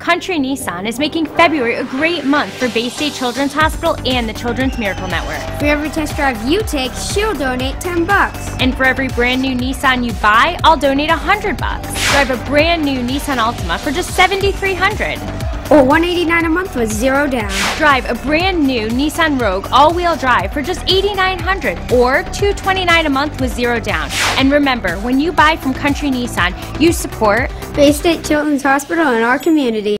Country Nissan is making February a great month for Baystate Children's Hospital and the Children's Miracle Network. For every test drive you take, she'll donate 10 bucks. And for every brand new Nissan you buy, I'll donate 100 bucks. Drive a brand new Nissan Altima for just 7300 or 189 a month with zero down. Drive a brand new Nissan Rogue all-wheel drive for just 8900 or 229 a month with zero down. And remember, when you buy from Country Nissan, you support Baystate Children's Hospital and our community.